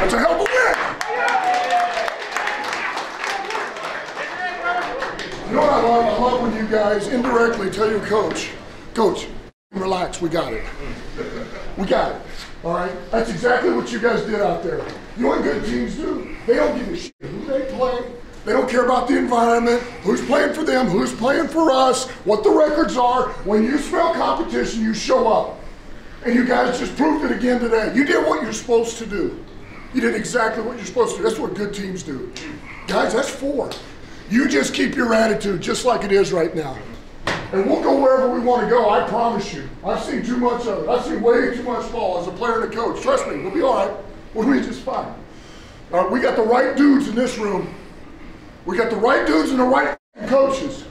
That's a hell of a win. You know what I love? I love when you guys indirectly tell your coach, Coach, relax, we got it. We got it. All right? That's exactly what you guys did out there. You know what good teams do? They don't give a shit who they play. They don't care about the environment, who's playing for them, who's playing for us, what the records are. When you smell competition, you show up. And you guys just proved it again today. You did what you're supposed to do. You did exactly what you're supposed to. That's what good teams do. Guys, that's four. You just keep your attitude just like it is right now. And we'll go wherever we want to go, I promise you. I've seen too much of it. I've seen way too much ball as a player and a coach. Trust me, we'll be all right. We'll be just fine. All right, we got the right dudes in this room. We got the right dudes and the right coaches.